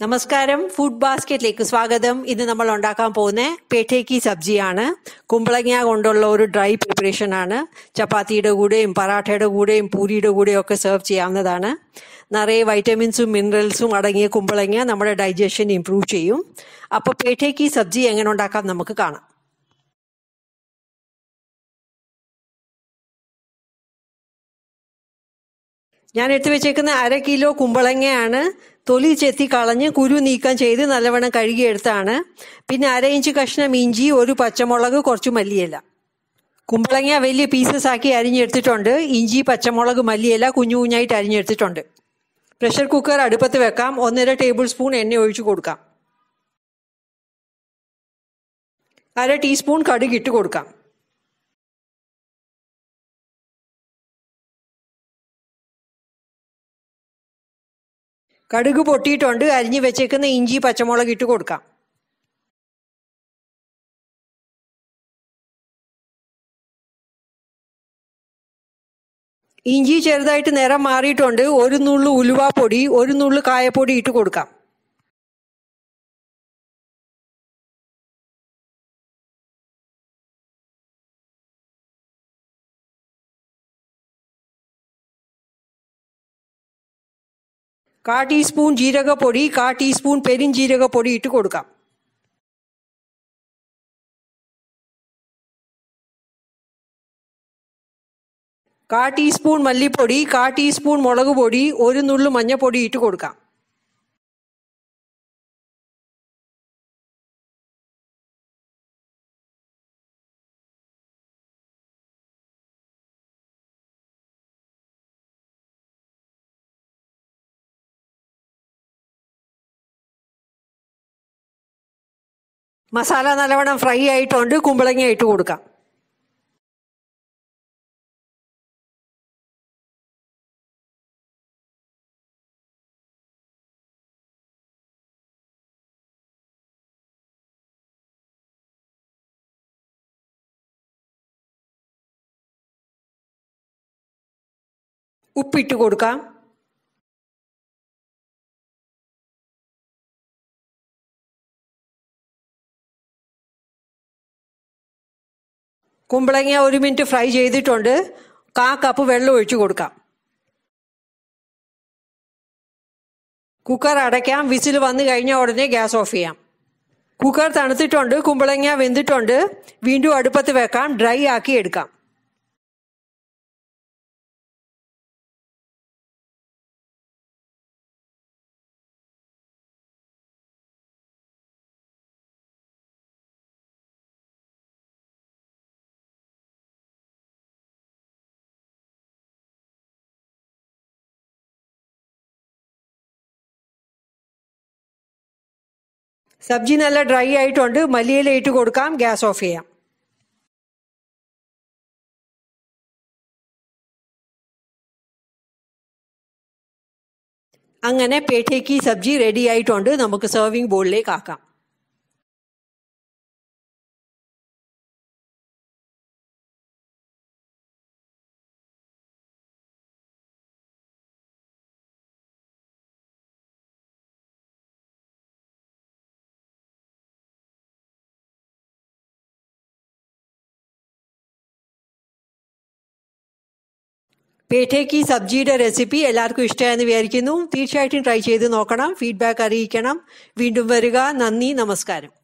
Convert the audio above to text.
നമസ്കാരം. ഫുഡ് ബാസ്ക്കറ്റിലേക്ക് സ്വാഗതം. ഇന്ന് നമ്മൾ ഉണ്ടാക്കാൻ പോകുന്ന പേട്ടേക്കി സബ്ജിയാണ്. കുമ്പളങ്ങ കൊണ്ടുള്ള ഒരു ഡ്രൈ പ്രിപ്പറേഷൻ ആണ്. ചപ്പാത്തിയുടെ കൂടെയും പറാട്ടയുടെ കൂടെയും പൂരിയുടെ കൂടെയും ഒക്കെ സെർവ് ചെയ്യാവുന്നതാണ്. നിറയെ വൈറ്റമിൻസും മിനറൽസും അടങ്ങിയ കുമ്പളങ്ങ നമ്മുടെ ഡൈജഷൻ ഇംപ്രൂവ് ചെയ്യും. അപ്പോൾ പേട്ടേക്കി സബ്ജി എങ്ങനെ ഉണ്ടാക്കാം നമുക്ക് കാണാം. ഞാൻ എടുത്തു വെച്ചേക്കുന്ന അര കിലോ കുമ്പളങ്ങയാണ് തൊലി ചെത്തി കളഞ്ഞ് കുരു നീക്കം ചെയ്ത് നല്ലവണ്ണം കഴുകിയെടുത്താണ്. പിന്നെ അര ഇഞ്ച് കഷ്ണം ഇഞ്ചി ഒരു പച്ചമുളക് കുറച്ച് മല്ലിയില. കുമ്പളങ്ങ വലിയ പീസസ് ആക്കി അരിഞ്ഞെടുത്തിട്ടുണ്ട്. ഇഞ്ചി പച്ചമുളക് മല്ലിയില കുഞ്ഞു കുഞ്ഞായിട്ട് അരിഞ്ഞെടുത്തിട്ടുണ്ട്. പ്രഷർ കുക്കർ അടുപ്പത്ത് വെക്കാം. ഒന്നര ടേബിൾ സ്പൂൺ എണ്ണ ഒഴിച്ചു കൊടുക്കാം. അര ടീസ്പൂൺ കടുക് ഇട്ട് കൊടുക്കാം. കടുക് പൊട്ടിയിട്ടുണ്ട്. അരിഞ്ഞു വെച്ചേക്കുന്ന ഇഞ്ചി പച്ചമുളക് ഇട്ട് കൊടുക്കാം. ഇഞ്ചി ചെറുതായിട്ട് നിറം മാറിയിട്ടുണ്ട്. ഒരു നുള്ളു ഉലുവാപ്പൊടി ഒരു നുള്ളു കായപ്പൊടി ഇട്ട് കൊടുക്കാം. കാ ടീസ്പൂൺ ജീരകപ്പൊടി കാ ടീസ്പൂൺ പെരിഞ്ജീരകപ്പൊടി ഇട്ട് കൊടുക്കാം. കാ ടീസ്പൂൺ മല്ലിപ്പൊടി കാ ടീസ്പൂൺ മുളക് പൊടി ഒരു നുള്ളു മഞ്ഞൾപ്പൊടി ഇട്ട് കൊടുക്കാം. മസാല നല്ലവണ്ണം ഫ്രൈ ആയിട്ടുണ്ട് കുമ്പളങ്ങ ഇട്ട് കൊടുക്കാം. ഉപ്പിട്ട് കൊടുക്കാം. കുമ്പളങ്ങ ഒരു മിനിറ്റ് ഫ്രൈ ചെയ്തിട്ടുണ്ട്. കാ കപ്പ് വെള്ളം ഒഴിച്ചു കൊടുക്കാം. കുക്കർ അടയ്ക്കാം. വിസിൽ വന്നു കഴിഞ്ഞ ഉടനെ ഗ്യാസ് ഓഫ് ചെയ്യാം. കുക്കർ തണുത്തിട്ടുണ്ട്. കുമ്പളങ്ങ വെന്തിട്ടുണ്ട്. വീണ്ടും അടുപ്പത്ത് വെക്കാം. ഡ്രൈ ആക്കി എടുക്കാം. സബ്ജി നല്ല ഡ്രൈ ആയിട്ടുണ്ട്. മല്ലിയില ഇട്ട് കൊടുക്കാം. ഗ്യാസ് ഓഫ് ചെയ്യാം. അങ്ങനെ പേഠേക്ക് സബ്ജി റെഡി ആയിട്ടുണ്ട്. നമുക്ക് സെർവിങ് ബോളിലേക്ക് ആക്കാം. പേഠേക്ക് സബ്ജിയുടെ റെസിപ്പി എല്ലാവർക്കും ഇഷ്ടമായെന്ന് വിചാരിക്കുന്നു. തീർച്ചയായിട്ടും ട്രൈ ചെയ്ത് നോക്കണം. ഫീഡ്ബാക്ക് അറിയിക്കണം. വീണ്ടും വരിക. നന്ദി. നമസ്കാരം.